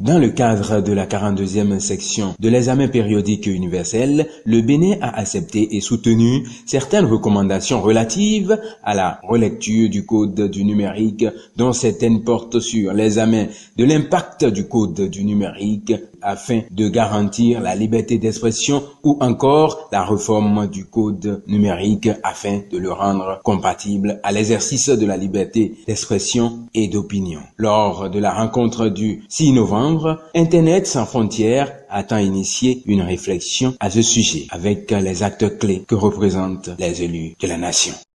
Dans le cadre de la 42e section de l'examen périodique universel, le Bénin a accepté et soutenu certaines recommandations relatives à la relecture du code du numérique, dont certaines portent sur l'examen de l'impact du code du numérique afin de garantir la liberté d'expression ou encore la réforme du code numérique afin de le rendre compatible à l'exercice de la liberté d'expression et d'opinion. Lors de la rencontre du 6 novembre, Internet sans frontières a initié une réflexion à ce sujet avec les acteurs clés que représentent les élus de la nation.